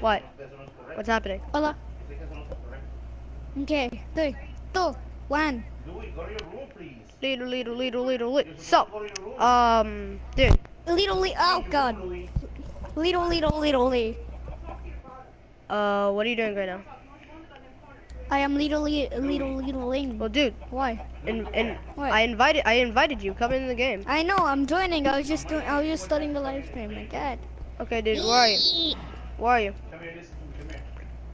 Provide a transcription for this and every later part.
What? What's happening? Hola. Okay, three, two, one. Little, little, little, little, little. So, um, dude. Little, li oh god. Little, little, little, little. Uh, what are you doing right now? I am little, li little, little, ling. Well, dude, Why? and and? I invited I invited you. Come in the game. I know, I'm joining. I was just doing, I was just studying the live stream. My god. Okay, dude. Where are you? Where are you?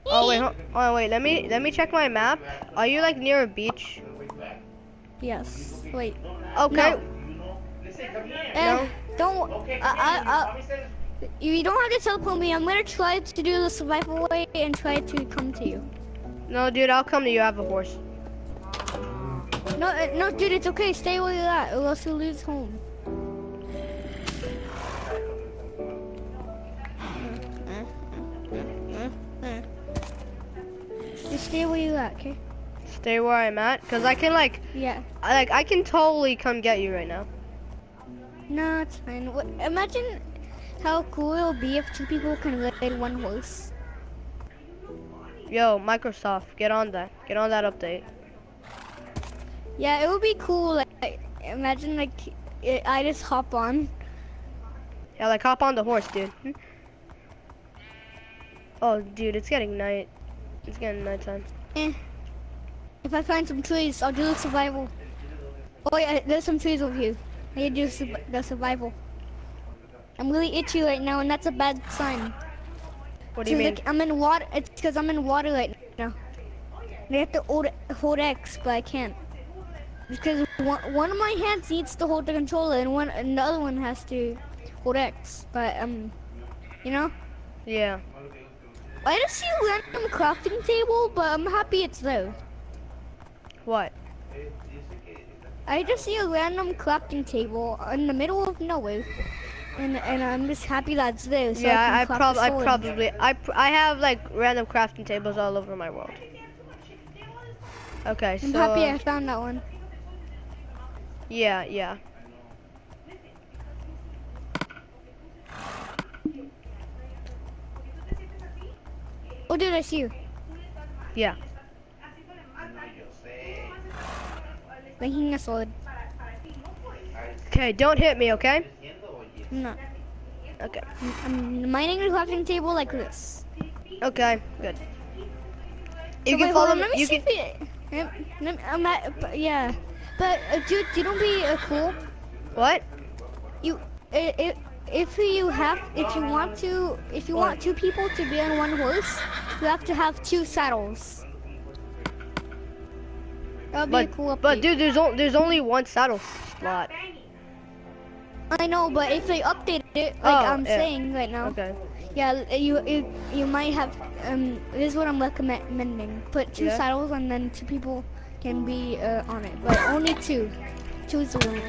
Oh wait, hold oh wait. Let me let me check my map. Are you like near a beach? Yes. Wait. Okay. Eh, don't. I, I, I, you don't have to teleport me. I'm gonna try to do the survival way and try to come to you. No, dude. I'll come to you. I have a horse. No, uh, no, dude, it's okay. Stay where you're at, or else you'll lose home. Just stay where you're at, okay? Stay where I'm at, cause I can like Yeah. I like I can totally come get you right now. No, it's fine. What, imagine how cool it'll be if two people can ride one horse. Yo, Microsoft, get on that. Get on that update. Yeah, it would be cool. Like, imagine like it, I just hop on. Yeah, like hop on the horse, dude. Hmm? Oh, dude, it's getting night. It's getting nighttime. Eh. If I find some trees, I'll do the survival. Oh yeah, there's some trees over here. I need to do the survival. I'm really itchy right now, and that's a bad sign. What do you mean? like, I'm in water. It's because I'm in water right now. I have to hold, hold X, but I can't. Because one, one of my hands needs to hold the controller, and one and the other one has to hold X. But um, you know, Yeah. I just see a random crafting table, but I'm happy it's there. What? I just see a random crafting table in the middle of nowhere, and and I'm just happy that's there. So yeah, I, I, prob I probably I pr I have like random crafting tables all over my world. Okay, I'm so happy I found that one. yeah, yeah. Oh, dude, I see you. Yeah. Making a sword. Okay, don't hit me, okay? Not. Okay. I'm mining the crafting table like this. Okay, good. You So can wait, follow me. on, Let me You can. it, yep, I'm at, yeah. But uh, dude, you don't be uh, cool. What? You, i i if you have, if you want to, if you want two people to be on one horse, you have to have two saddles. That'd be a But cool but dude, there's only there's only one saddle slot. I know, but if they update it, like Oh, I'm yeah. saying right now, Okay. yeah, you you you might have. Um, this is what I'm recommending. Put two Yeah. saddles, and then two people can be uh, on it, but only two. Two is the limit.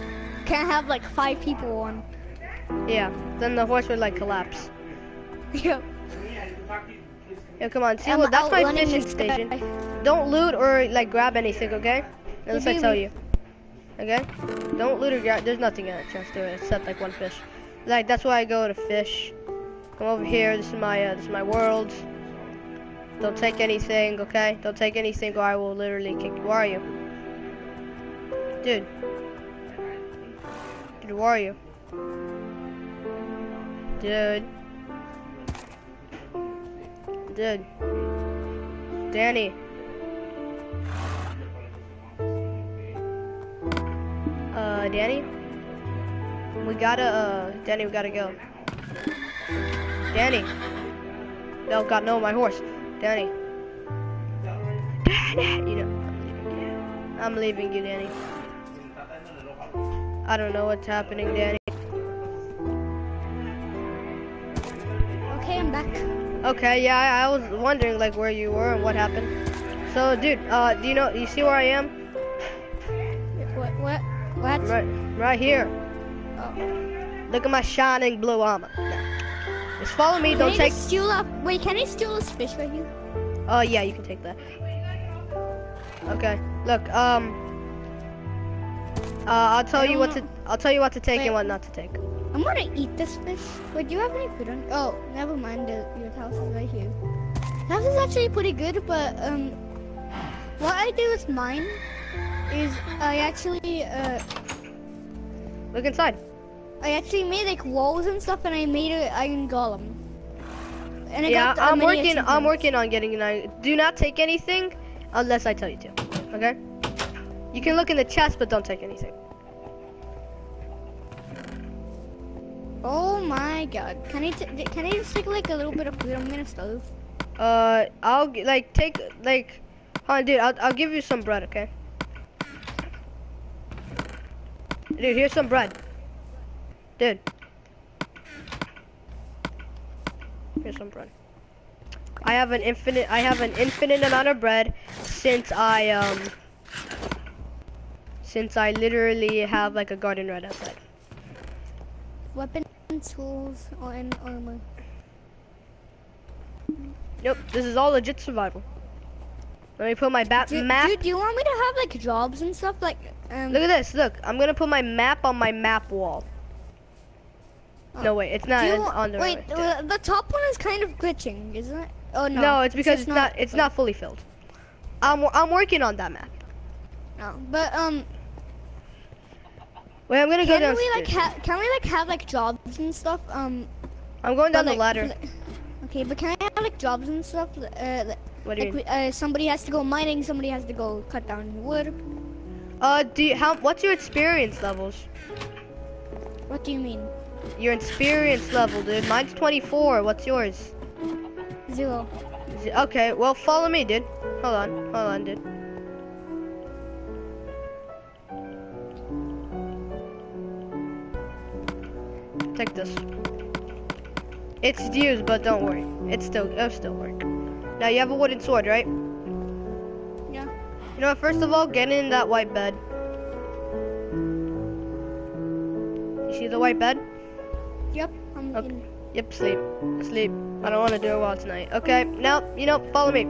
Can't have like five people on. Yeah. Then the horse would like collapse. yeah. Yeah, come on. See, I'm that's my fishing station. guy. Don't loot or like grab anything, okay? Unless I tell you. Okay? Don't loot or grab. There's nothing in it. Chance to it except like one fish. Like that's why I go to fish. Come over here. This is my uh, this is my world. Don't take anything, okay? Don't take anything, or I will literally kick you. Where are you, dude? Dude, where are you, dude? Dude. Danny. Uh, Danny? We gotta, uh, Danny, we gotta go. Danny. No, God, no, my horse. Danny. Danny! You know, I'm leaving you, Danny. I don't know what's happening, Danny. I'm back. Okay, yeah, I, I was wondering, like, where you were and what happened. So, dude, uh, do you know, you see where I am? What? What? What? Right, right here. Oh. Look at my shining blue armor. Just follow me, don't can take, I steal a? Wait, can I steal this fish right here? oh, yeah, you can take that. Okay, look, um, uh, I'll tell you don't what to, I'll tell you what to take Wait. and what not to take. I'm gonna eat this fish. Wait, do you have any food on? Oh, never mind. The, your house is right here. House is actually pretty good, but um, what I do with mine is I actually uh, Look inside. I actually made like walls and stuff, and I made an iron golem. And I Yeah, got, uh, I'm working. I'm working on getting an iron. Do not take anything unless I tell you to. Okay? You can look in the chest, but don't take anything. Oh my god! Can I t- can I just take like a little bit of food? I'm gonna starve. Uh, I'll like take like, hold on, dude. I'll I'll give you some bread, okay? Dude, here's some bread. Dude. Here's some bread. I have an infinite. I have an infinite amount of bread since I um. Since I literally have like a garden right outside. Weapon, tools, or and armor. Nope, this is all legit survival. Let me put my map. do, do you want me to have like jobs and stuff like um? Look at this. Look, I'm gonna put my map on my map wall. No, wait, it's not on the wait, right. the, the top one is kind of glitching, isn't it? Oh no. No, it's because it's not. It's not fully filled. I'm I'm working on that map. No, but um, Wait, I'm gonna go can down. we like can we like have like jobs and stuff? Um, I'm going down but, the like, ladder. Okay, but can I have like jobs and stuff? Uh, What do you like mean? uh, somebody has to go mining, somebody has to go cut down wood. Uh, do you, how? What's your experience levels? What do you mean? Your experience level, dude. Mine's 24. What's yours? Zero. It- Okay, well follow me, dude. Hold on, hold on, dude. Take this. It's used, but don't worry. It's still, it'll still work. Now you have a wooden sword, right? Yeah. You know what? First of all, get in that white bed. You see the white bed? Yep. I'm Okay. Yep, sleep. Sleep. I don't want to do it while tonight. Okay, now, you know, follow me.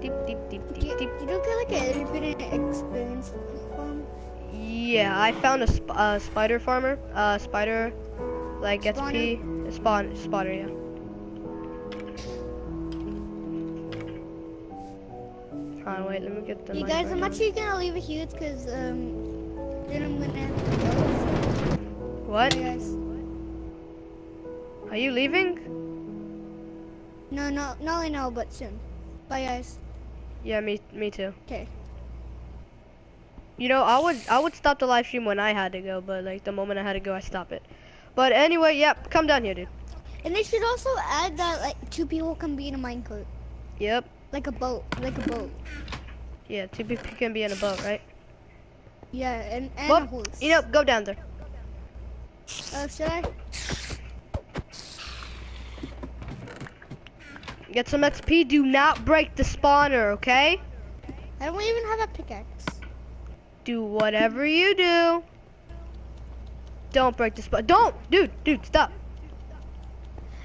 Deep, deep, deep, deep, deep. you get like an infinite experience from? Yeah, I found a sp- uh, spider farmer. Uh, spider, like XP. Spawn, spotter, yeah. Hold on, wait, let me get the You guys, I'm actually gonna leave it here because um, then I'm gonna have to go. What? Guys. Are you leaving? No, no, not right now, but soon. Bye, guys. Yeah, me, me too. Okay. You know, I would, I would stop the live stream when I had to go, but like the moment I had to go, I stop it. But anyway, yep, come down here, dude. And they should also add that like two people can be in a minecart, Yep. like a boat, like a boat. Yeah, two people can be in a boat, right? Yeah, and and a horse. you know, go down there. Uh, should I? Get some XP. Do not break the spawner, okay? I don't even have a pickaxe. Do whatever you do. Don't break the spawn. Don't, dude, dude, stop.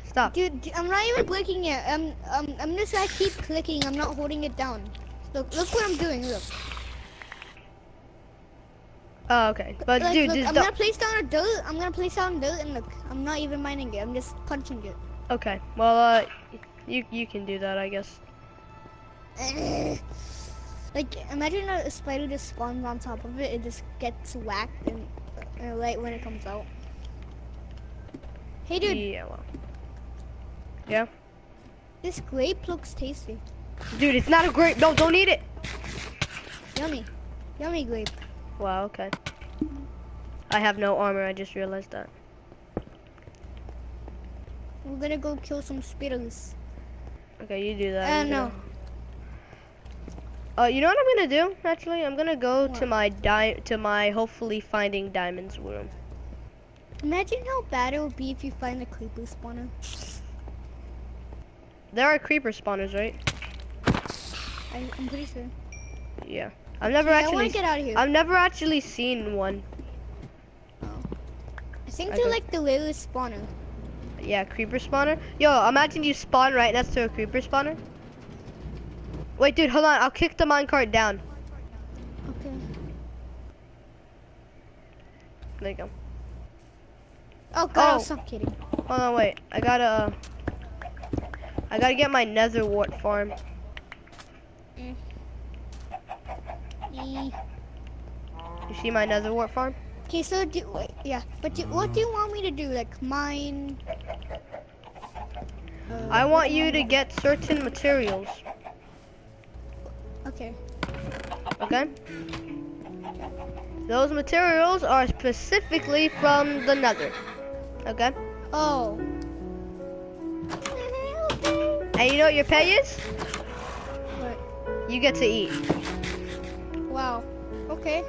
Stop. Dude, I'm not even breaking it. I'm, um, I'm just like keep clicking. I'm not holding it down. Look, look what I'm doing. Look. Oh, okay. But Like, dude, look, I'm gonna place down a dirt. I'm gonna place down dirt, and look, I'm not even mining it. I'm just punching it. Okay. Well, uh, you you can do that, I guess. like, imagine a spider just spawns on top of it. It just gets whacked and uh, right when it comes out. Hey, dude, Yeah. Well. Yeah. this grape looks tasty. Dude, it's not a grape. No, don't eat it. Yummy, yummy grape. Wow. Okay. I have no armor. I just realized that. We're gonna go kill some spiders. Okay, you do that. Uh, no. Uh, you know what I'm gonna do? Actually, I'm gonna go to my di to my hopefully finding diamonds room. Imagine how bad it would be if you find a creeper spawner. There are creeper spawners, right? I, I'm pretty sure. Yeah. I've never Yeah, I wanna actually. get out of here. I've never actually seen one. Oh. I think I they're like the rarest spawner. Yeah, creeper spawner. Yo, imagine you spawn right next to a creeper spawner. Wait, dude, hold on. I'll kick the minecart down. Okay. There you go. Oh god, Oh. stop kidding. Hold on, wait. I gotta. I gotta get my nether wart farm. Eh. You see my nether wart farm? Okay, so do wait, yeah, but do, what do you want me to do? Like mine? Uh, I want you to get certain materials. Okay. Okay? Those materials are specifically from the nether. Okay? Oh. And you know what your pay is? What? You get to eat. Wow. Okay.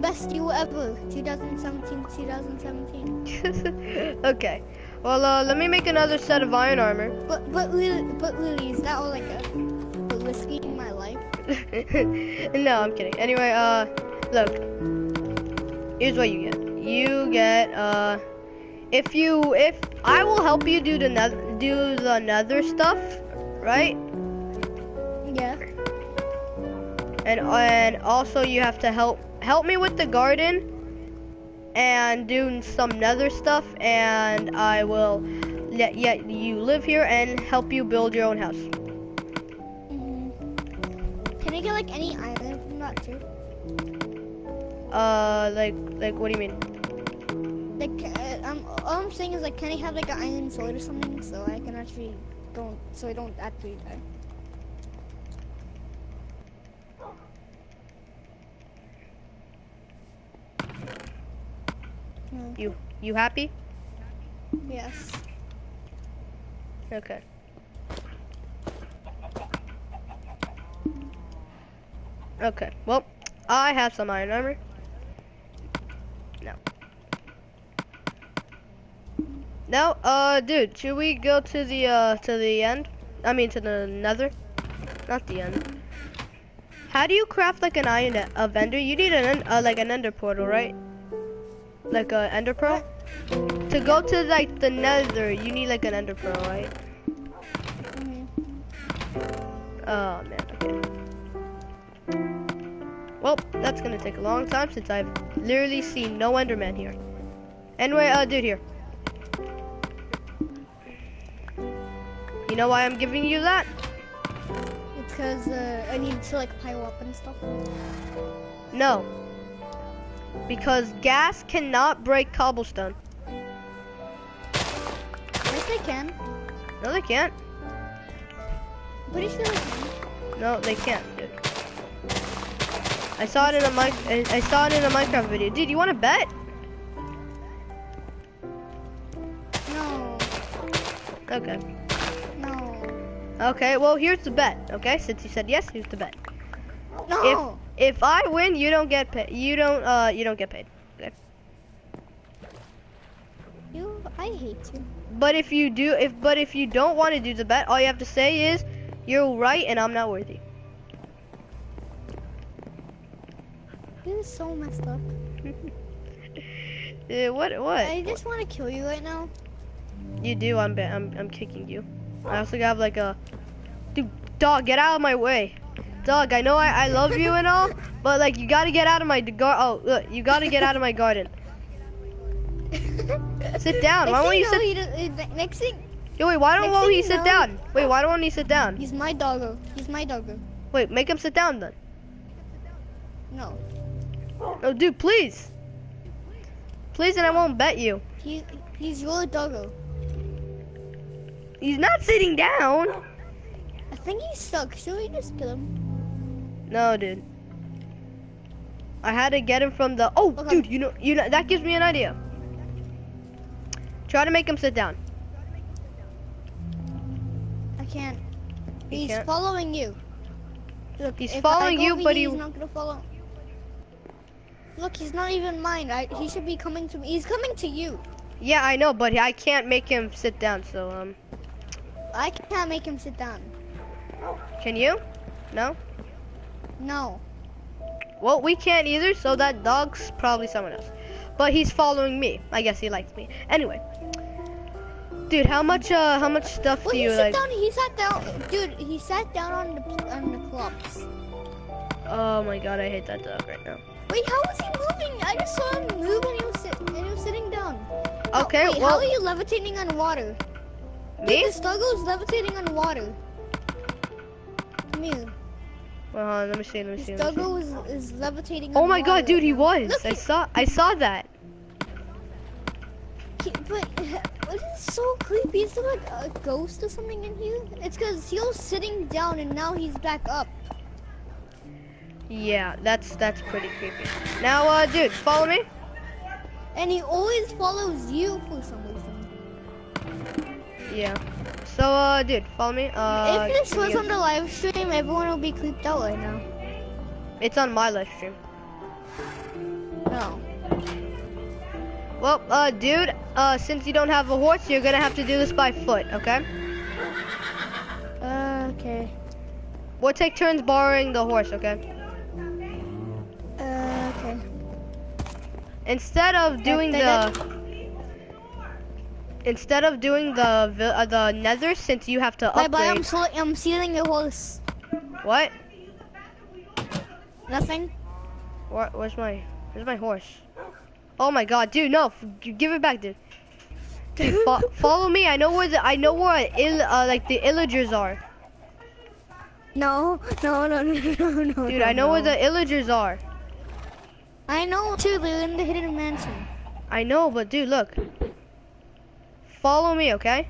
Best you ever. 2017, 2017. okay. Well, uh, let me make another set of iron armor. But but really, but really, is that all I a risking my life? no, I'm kidding. Anyway, uh, look. Here's what you get. You get, uh, if you, if I will help you do the nether, do the nether stuff, right? Yeah. And and also you have to help help me with the garden and do some nether stuff, and I will let yet you live here and help you build your own house. Can I get like any island from that too? Uh, like like what do you mean? Like, uh, um, all I'm saying is like, can I have like an island sword or something so I can actually don't, so I don't actually die. You you happy? yes. Okay. Okay, well, I have some iron armor. No. No, uh, dude, should we go to the, uh, to the end? I mean, to the nether? Not the end. How do you craft, like, an iron, a vendor? You need an, uh, like, an ender portal, right? Like, a ender pearl? To go to, like, the nether, you need, like, an ender pearl, right? Mhm. Oh man, okay. Well, that's gonna take a long time since I've literally seen no Enderman here. Anyway, uh, dude here. You know why I'm giving you that? It's because uh, I need to like pile up and stuff. No. Because ghasts cannot break cobblestone. Yes, they can. No, they can't. Pretty sure they can. No, they can't, dude. I saw it in a mic. I I saw it in a Minecraft video. Dude, you want to bet? No. Okay. No. Okay. Well, here's the bet. Okay, since you said yes, here's the bet. No. If I win, you don't get paid. You don't. Uh, you don't get paid. Okay. You, I hate you. But if you do, if but if you don't want to do the bet, all you have to say is, "You're right, and I'm not worthy." This is so messed up. What? What? I just want to kill you right now. You do. I'm. I'm. I'm kicking you. I also have like a. Dude, dog, get out of my way. Dog, I know I, I love you and all, but like you gotta get out of my gar. Oh, look, you gotta get out of my garden. Sit down. Why won't you sit? know, Next thing, Yo, wait. Why don't won't he you sit know- down? Wait, why don't he sit down? he's my doggo. He's my doggo. Wait, make him sit down then. No, Oh, dude, please. Please, and I won't bet you. he he's your doggo. He's not sitting down. I think he's stuck. Should we just kill him? No, dude. I had to get him from the. Oh, Okay. dude, you know, you know, that gives me an idea. Try to make him sit down. I can't. He's can't? following you. Look, He's following you, but here, he- he's not gonna follow. Look, he's not even mine. I, he should be coming to me. He's coming to you. Yeah, I know, but I can't make him sit down. So, um, I can't make him sit down. can you? No. No. Well, we can't either. So that dog's probably someone else. But he's following me. I guess he likes me. Anyway, dude, how much? Uh, how much stuff Well, do he you sat like? down. He sat down. Dude, he sat down on the on the clubs. Oh my god, I hate that dog right now. Wait, how was he moving? I just saw him move and he was sit, and he was sitting down. Okay, wait, how are you levitating on water? me? The is levitating on water. Come here. Well, on, let me see, let me The see. Me is, is levitating Oh on my water god, dude, he was. Look, I he- saw, I saw that. but it is so creepy. Is there like a ghost or something in here? It's because he was sitting down and now he's back up. Yeah, that's that's pretty creepy. Now, uh, dude, follow me. And he always follows you for some reason. Yeah. So, uh, dude, follow me. Uh, if this was on the live stream, everyone will be creeped out right now. it's on my live stream. No. Well, uh, dude, uh, since you don't have a horse, you're gonna have to do this by foot, okay? Uh, okay. We'll take turns borrowing the horse, okay? Instead of doing the, instead of doing the uh, the nether, since you have to Bye bye. I'm upgrade. so I'm stealing your horse. What? Nothing. Where, where's my, where's my horse? Oh my God, dude, no, give it back, dude. Dude, fo- follow me. I know where the, I know where ill, uh, like the illagers are. No, no, no, no, no, no. Dude, no, I know where the illagers are. I know too. They're in the hidden mansion. I know, but dude, look. Follow me, okay?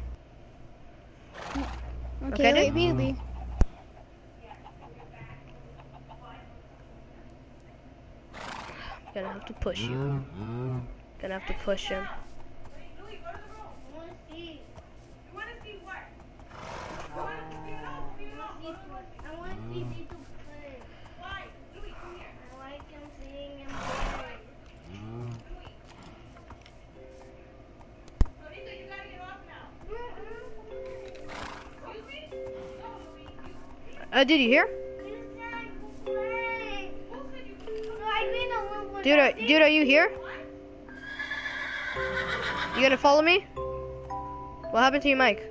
Okay, Okay, wait, baby. Gonna have to push you. Gonna have to push him. Uh, did you hear? Dude, are, dude, are you here? You gonna follow me? What happened to your mic?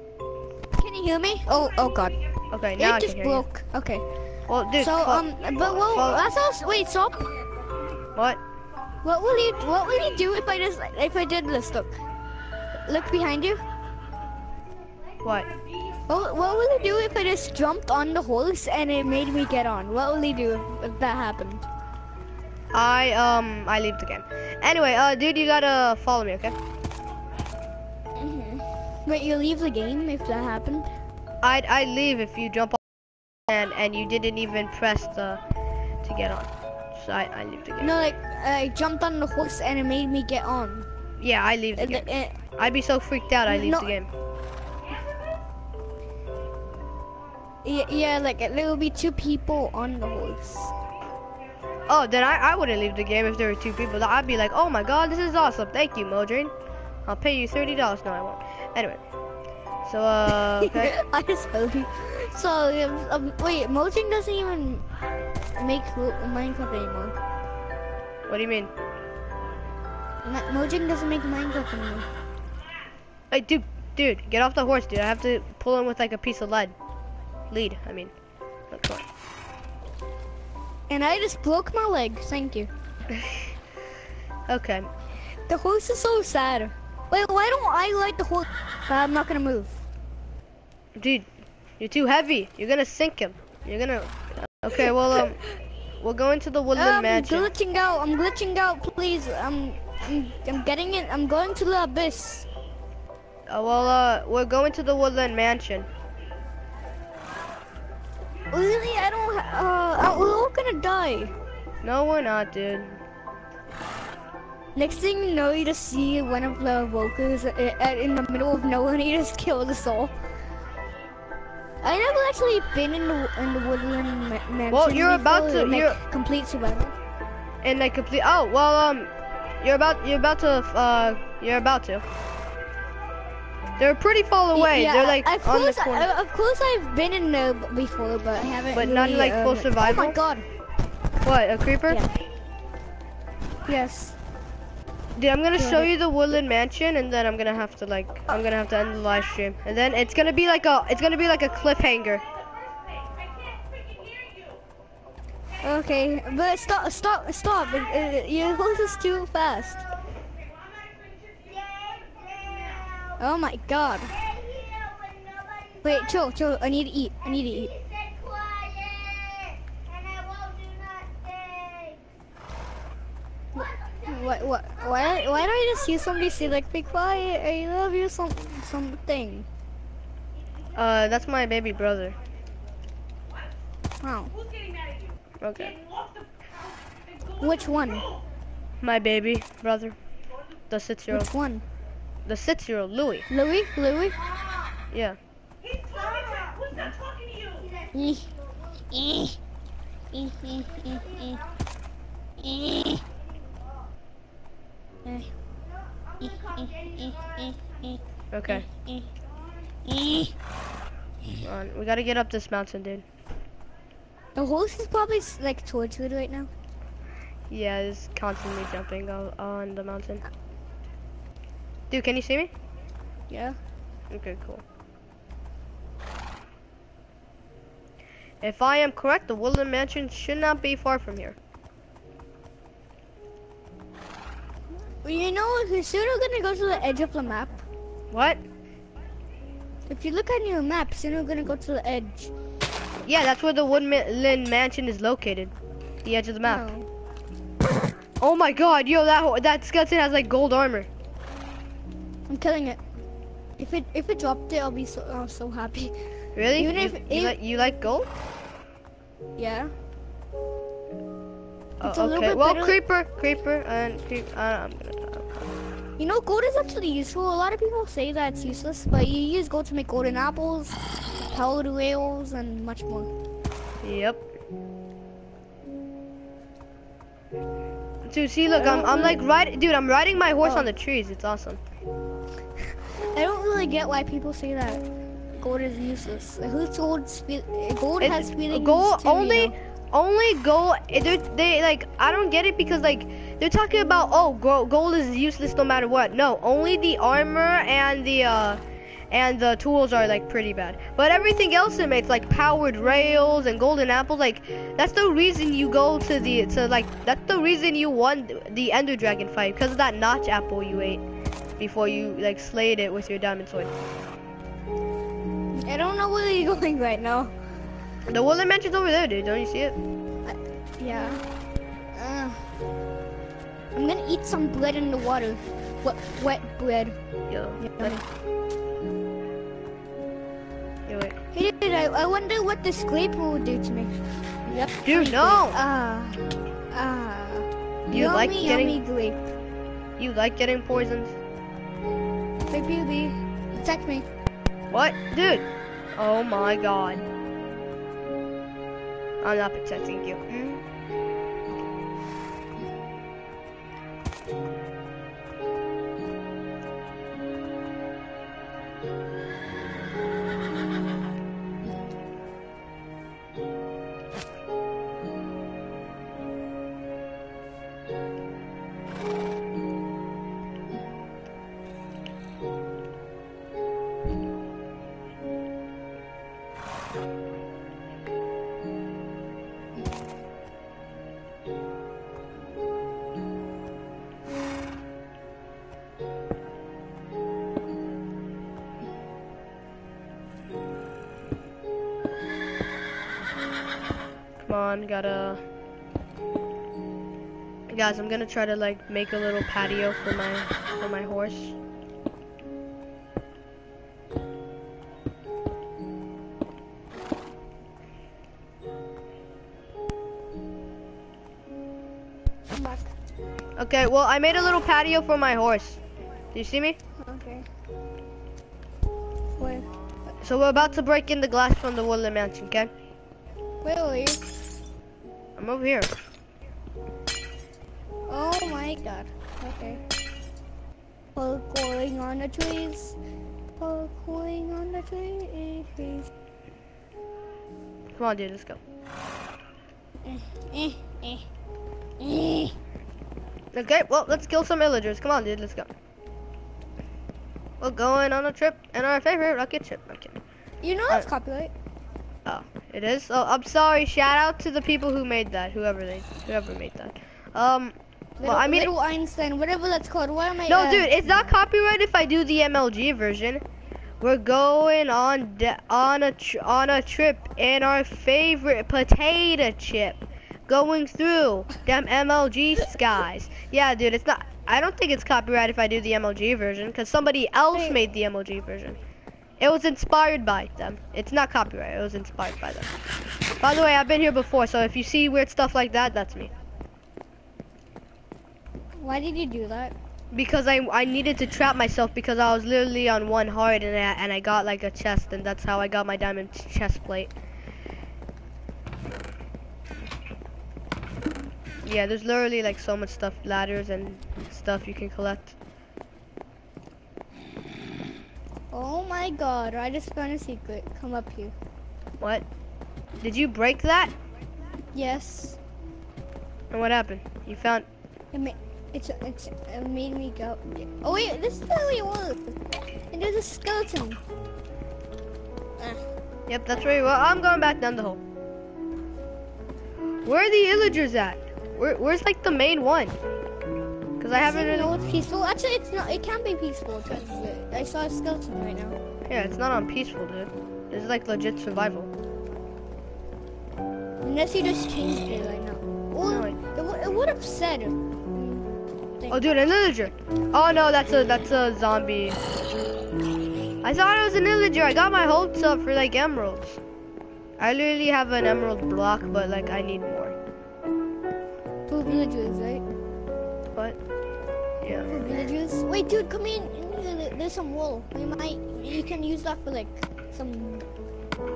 Can you hear me? Oh, oh God. Okay, now I it can just hear broke. Okay. you. Well, dude, so um, but well, that's also wait. Stop. what? What will you What will you do if I just if I did this? Look. Look behind you. What? What, what will you do if I just jumped on the horse and it made me get on? What will you do if, that happened? I um I leave the game. Anyway, uh, dude, you gotta follow me, okay? Mhm. Wait, you leave the game if that happened? I'd I leave if you jump on and and you didn't even press the to get on. So I I leave the game. No, like I jumped on the horse and it made me get on. Yeah, I leave the And game. the- eh, I'd be so freaked out. I leave No. the game. Yeah, yeah, like there will be two people on the horse. Oh, then I, I wouldn't leave the game if there were two people. I'd be like, oh my god, this is awesome. Thank you, Modrin. I'll pay you thirty dollars. No, I won't. Anyway, so uh, okay. I just you. So um, um, wait, Mojang doesn't even make Minecraft anymore. what do you mean? Ma- Mojang doesn't make Minecraft anymore. Hey, dude, dude, get off the horse, dude. I have to pull him with like a piece of lead. Lead, I mean. And I just broke my leg. Thank you. Okay. The horse is so sad. Wait, why don't I like the horse? I'm not gonna move. Dude, you're too heavy. You're gonna sink him. You're gonna. Okay, well um, we'll go into the woodland mansion. I'm glitching out. I'm glitching out. Please. I'm, I'm, I'm getting it. I'm going to the abyss. Uh, well, uh, we're going to the woodland mansion. Really? I don't. ha- Uh, we're all gonna die. No, we're not, dude. Next thing you know, you just see one of the walkers uh, uh, in the middle of nowhere, and he just kills us all. I never actually been in the in the woodland ma- mansion. Well, you're about to- like, you're- complete survival. And like complete. Oh, well, um, you're about you're about to uh you're about to. They're pretty far away. Yeah, They're like of on the corner. I, of course, I've been in there before, but I haven't. But not really, like full um, survival? Oh my god! what? A creeper? Yeah. Yes. Dude, I'm gonna Go show you the woodland mansion, and then I'm gonna have to like I'm gonna have to end the live stream, and then it's gonna be like a it's gonna be like a cliffhanger. Okay, but stop, stop, stop! It, it, your horse is too fast. Oh my god. Wait, chill, chill. I need to eat. I need to eat. What, what, why, why don't I just hear somebody say like, be quiet, I love you, some, something. Uh, that's my baby brother. Wow. Okay. Which one? My baby brother. The six year old. Which one? The six year old, Louis. Louis? Louis? Yeah. Eh, eh. Eh. Eh. Eh, eh, eh, eh, eh, Okay. Come on. We gotta get up this mountain, dude. The horse is probably like it right now. Yeah, it's constantly jumping on the mountain. Dude, can you see me? Yeah. Okay, cool. If I am correct, the Woodland Mansion should not be far from here. Well, you know, if you're soon gonna go to the edge of the map. What? If you look at your map, soon we're gonna go to the edge. Yeah, that's where the Woodland Mansion is located. The edge of the map. Oh, Oh my god, yo, that that skeleton has like gold armor. I'm killing it. If it if it dropped it, I'll be so I'm so happy. Really? Even you, if- you, like, you like gold? Yeah. Oh, It's a little okay. Well, better- creeper, creeper, and creep. Uh, I'm gonna. Die. You know, gold is actually useful. A lot of people say that it's useless, but you use gold to make golden apples, powered rails, and much more. Yep. Dude, see, look, I'm, I'm like riding, dude, I'm riding my horse Oh. on the trees. It's awesome. I don't really get why people say that gold is useless. Like, who's gold? Gold It- has feelings gold only, know? only gold. They, like, I don't get it because like they're talking about oh, go- gold is useless no matter what. No, only the armor and the uh, and the tools are like pretty bad. But everything else it makes like powered rails and golden apples. Like that's the reason you go to the to like that's the reason you won the Ender Dragon fight because of that notch apple you ate before you like slayed it with your diamond sword. I don't know where you're going right now. The Woodland Mansion's over there, dude. Don't you see it? Yeah. Uh, I'm gonna eat some bread in the water. Wet, wet bread. Yo, Yummy. yo, wait. Hey, dude, I, I wonder what the scraper will do to me. Yep. Dude, no. Ah. Ah. You yummy, like getting- yummy grape. You like getting poisoned? Baby. Protect me. What? Dude! Oh my god. I'm not protecting you. Hmm? On, gotta... Guys, I'm gonna try to like make a little patio for my for my horse. Okay, well I made a little patio for my horse. Do you see me? Okay. Where? So we're about to break in the glass from the Woodland Mansion, okay? You? I'm over here. Oh my god. Okay. Parkouring on the trees. Parkouring on the trees. Come on, dude, let's go. Okay, well, let's kill some villagers. Come on, dude, let's go. We're going on a trip in our favorite rocket ship. Okay. You know that's copyright. Oh, it is? Oh, I'm sorry. Shout out to the people who made that. Whoever they, whoever made that. Um, Little, I mean- little Einstein, whatever that's called. What am I? No, uh, dude, it's not copyright if I do the MLG version. We're going on on a tr- on a trip in our favorite potato chip, going through them MLG skies. Yeah, dude, it's not. I don't think it's copyright if I do the MLG version, cause somebody else made the MLG version. It was inspired by them. It's not copyright. It was inspired by them. By the way, I've been here before, so if you see weird stuff like that, that's me. Why did you do that? because I I needed to trap myself because I was literally on one heart and I, and I got like a chest and that's how I got my diamond chest plate. Yeah, there's literally like so much stuff, ladders and stuff you can collect. Oh my god, I just found a secret. Come up here. What? Did you break that? Yes. And what happened? You found? It, ma- it's, it's, it made me go. Oh wait, this is how it was. And there's a skeleton. Ah, Yep, that's where you were. I'm going back down the hole. Where are the illagers at? Where, where's like the main one? Cause I haven't. know it's peaceful. Actually, it's not. It can be peaceful. I saw a skeleton right now. Yeah, it's not on peaceful, dude. This is like legit survival. Unless you just changed it right now. Well, No, it, w- it would have said. Um, thing. Oh, dude, an illager. Oh no, that's a that's a zombie. I thought it was an illager. I got my hopes up for like emeralds. I literally have an emerald block, but like I need more. Two villagers, right? Yeah, Two villagers. Wait, dude, come in. There's some wool. We might. You can use that for like some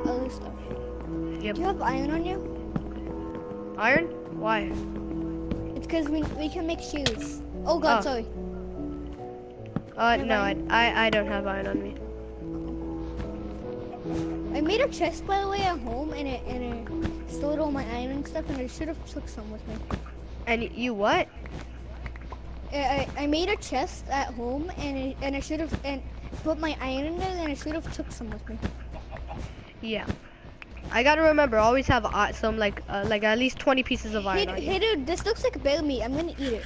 other stuff. Yep. Do you have iron on you? iron. Why? It's because we we can make shoes. Oh God, Oh. sorry. Uh, no, I. I I don't have iron on me. I made a chest by the way at home, and it and it stored all my iron and stuff, and I should have took some with me. And you what? I, I I made a chest at home, and it, and I should have and put my iron in there, and I should have took some with me. Yeah. I gotta remember, always have uh, some like uh, like at least 20 pieces of iron on you. hey, dude, this looks like a bear meat. I'm gonna eat it.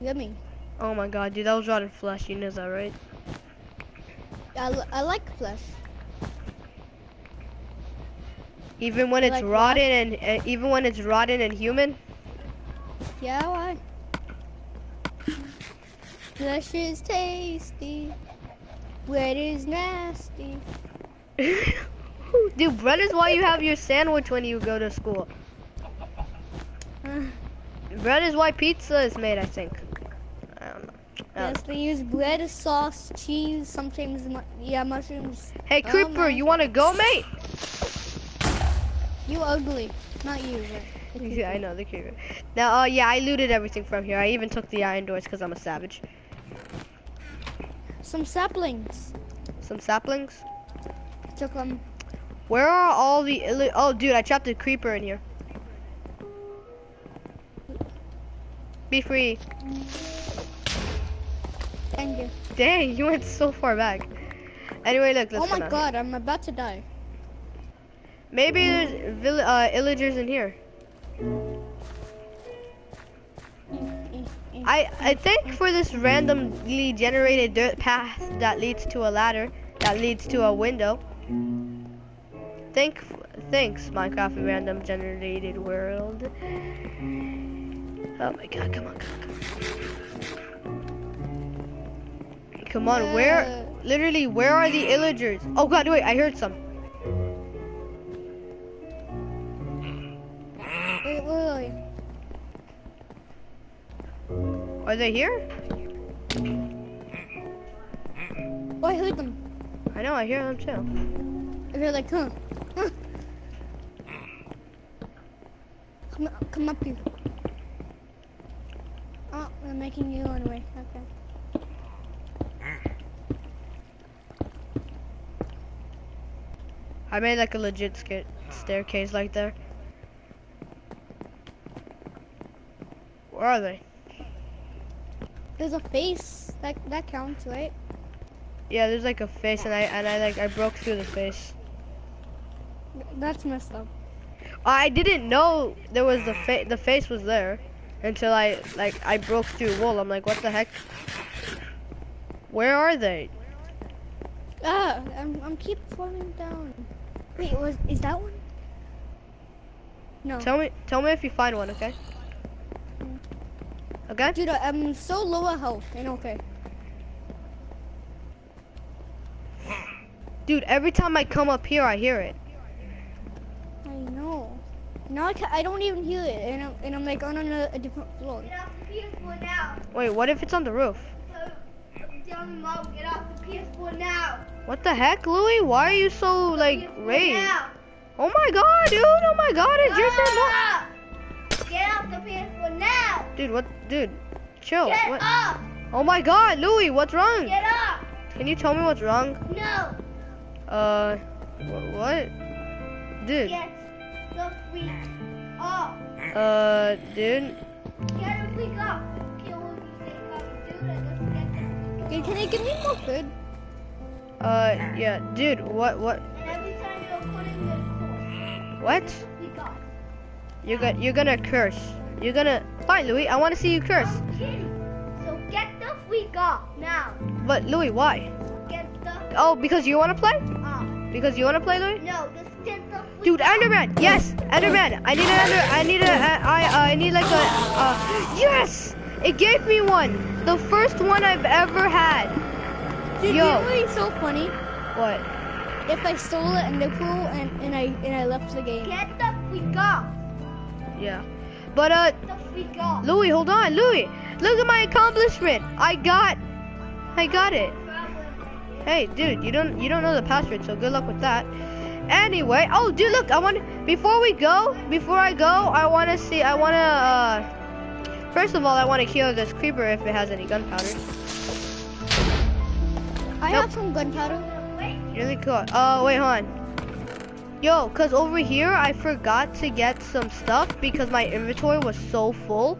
Yummy. Oh my god, dude, that was rotten flesh. You know that, right? I, I like flesh. Even when it's Like rotten and uh, even when it's rotten and human. Yeah, why? Flesh is tasty. Bread is nasty. Dude, bread is why you have your sandwich when you go to school. Bread is why pizza is made, I think. I don't know. I don't yes, they use bread, sauce, cheese, sometimes mu- yeah, mushrooms. Hey, Oh Creeper, my you wanna go, mate? You ugly, not you. But Yeah, I know, the Creeper. Now, uh, yeah, I looted everything from here. I even took the iron doors because I'm a savage. Some saplings. Some saplings. Took them. Where are all the illi- Oh, dude, I trapped a Creeper in here. Be free. Thank you. Dang, you went so far back. Anyway, look, let's oh my god, I'm about to die. Maybe there's uh, illagers in here. I I think for this randomly generated dirt path that leads to a ladder, that leads to a window. Think, thanks, Minecraft random generated world. Oh my god, come on, come on. Come on, where, literally, where are the illagers? Oh god, wait, I heard some. Wait, wait, wait. Oh, are they here? Oh, I heard them. I know, I hear them too. They're like, huh? huh. Come, come up here. Oh, they're making you run away. Okay. I made like a legit staircase like there. Where are they? There's a face. That that counts, right? Yeah, there's like a face, and I and I like I broke through the face. That's messed up. I didn't know there was the fa- the face was there. until I like I broke through wool. I'm like, what the heck? Where are they? Ah, I'm, I'm keep falling down. Wait, was is that one? No. Tell me, tell me if you find one, okay? Okay. Dude, I'm so low at health. Ain't okay. Dude, every time I come up here, I hear it. I know. Now I, ca I don't even hear it, and I'm, and I'm like on a, a different floor. Get off the PS4 now. Wait, what if it's on the roof? So, I'm mom, get off the PS4 now. What the heck, Louis? Why are you so like PS4 raised? Oh my god, dude! Oh my god, it's your turn. Dude, what? Dude, chill. Get What? up. Oh my god, Louis, what's wrong? Get up. Can you tell me what's wrong? No. Uh, wh- what? Dude, Get the freak off. uh, dude. Get the freak off. Kill what you say about to do. and just get the Okay, can you give me more food? Uh, yeah, dude, what, what, And every time you put in the what? You're gonna, you're gonna curse. You're gonna, fine, Louis, I wanna see you curse. I'm. So get the freak off now. But, Louis, why? Get the Oh, because you wanna play? off. Because you wanna play, Louis? No, just get the freak Dude, off. Enderman, yes, Enderman. I need an Ender, I need a, I, I, I need like a, uh, yes! It gave me one. The first one I've ever had. Dude, Yo. you know what's so funny? What? If I stole it in the pool and, and I and I left the game. Get the freak off. Yeah. But, uh. Louis, hold on, Louis. Look at my accomplishment. I got, I got it. Hey, dude, you don't you don't know the password, so good luck with that. Anyway, oh, dude, look, I want before we go, before I go, I want to see, I want to, uh, first of all, I want to kill this creeper if it has any gunpowder. I Nope. have some gunpowder. Really cool. Oh, wait, hold on. Yo, cause over here I forgot to get some stuff because my inventory was so full.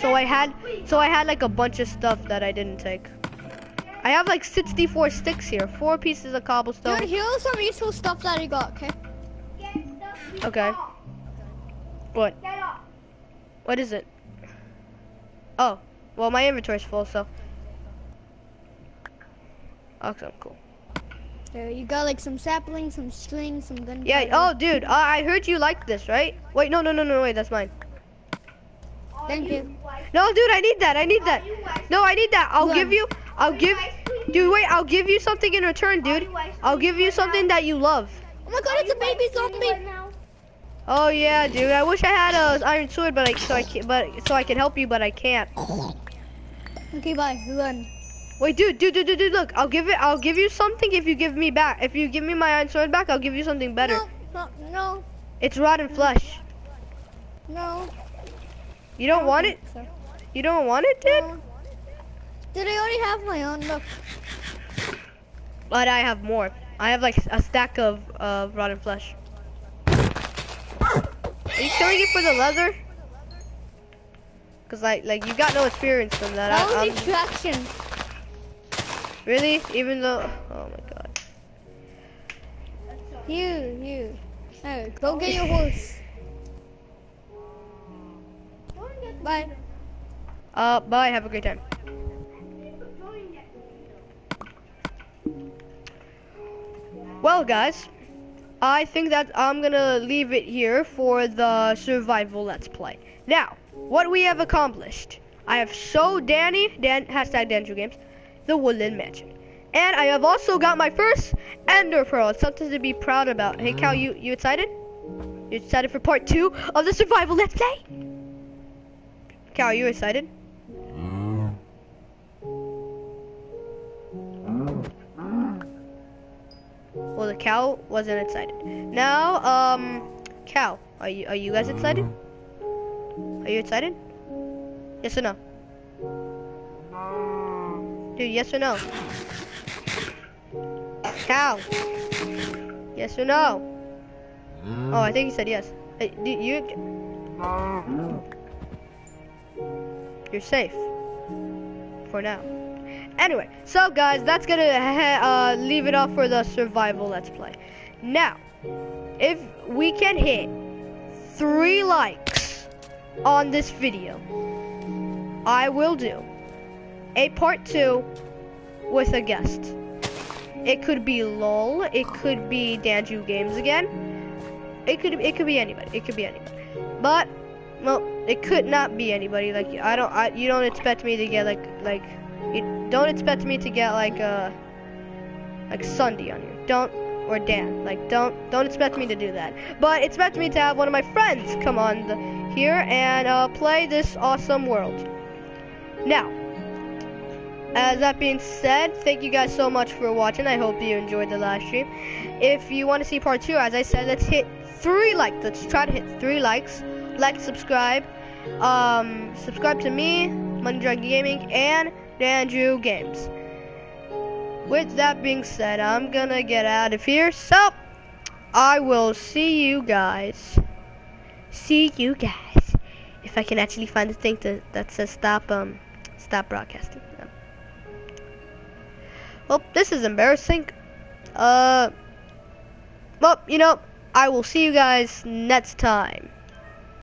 So I had, so I had like a bunch of stuff that I didn't take. I have like 64 sticks here, four pieces of cobblestone. Dude, here's some useful stuff that I got, okay? Okay. What? What is it? Oh, well my inventory's full, so. Awesome, cool. You got like some saplings, some string, some gunpowder. Yeah. Oh, dude, uh, I heard you like this, right? Wait, no, no, no, no, wait, that's mine. Thank you. No, dude, I need that. I need that. Are you white? No, I need that. I'll Look. give you. I'll give. Dude, wait. I'll give you something in return, dude. I'll give you something that you love. Oh my god, it's a baby white screen right zombie! now? Oh yeah, dude. I wish I had a iron sword, but I so I can but so I can help you, but I can't. Okay, bye. Run. Wait, dude, dude, dude, dude, dude. Look, I'll give it. I'll give you something if you give me back. If you give me my iron sword back, I'll give you something better. No, no, no, It's rotten flesh. no. You don't want it? So, You don't want it, dude? no. Did I already have my own? Look. But I have more. I have like a stack of uh, rotten flesh. Are you killing it for the leather? Cause like like you got no experience from that. That I, was I'm- distraction. Really? Even though, oh my god. You, you. Hey, go get your horse. Bye. Uh, bye. Have a great time. Well, guys, I think that I'm gonna leave it here for the survival let's play. Now, what we have accomplished. I have showed Danny, Dan, hashtag Dan Drew Games, the Woodland Mansion. And I have also got my first Ender Pearl. It's something to be proud about. Hey, Cal, you, you excited? You excited for part two of the survival let's play? Cal, you excited? Well, the cow wasn't excited. Now, um, cow, are you are you guys excited? Are you excited? Yes or no? Yes or no? Cow. Yes or no? Oh, I think he said yes. Hey, do you? You're safe. For now. Anyway, so guys, that's gonna uh, leave it off for the survival let's play. Now, if we can hit three likes on this video, I will do a part two with a guest. It could be LOL. It could be Dan Drew Games again. It could it could be anybody. It could be anybody. But well, it could not be anybody. Like I don't. I, you don't expect me to get like like. You don't expect me to get like uh like Sunday on you. Don't or Dan. Like don't don't expect me to do that. But expect me to have one of my friends come on the, here and uh, play this awesome world. Now, as that being said, thank you guys so much for watching. I hope you enjoyed the live stream. If you want to see part two, as I said, let's hit three likes. Let's try to hit three likes. Like, subscribe. Um, subscribe to me, Money Dragon Gaming, and Andrew Games. With that being said, I'm gonna get out of here. So, I will see you guys. See you guys. If I can actually find the thing to, that says stop, um, stop broadcasting. Well, this is embarrassing. Uh, well, you know, I will see you guys next time.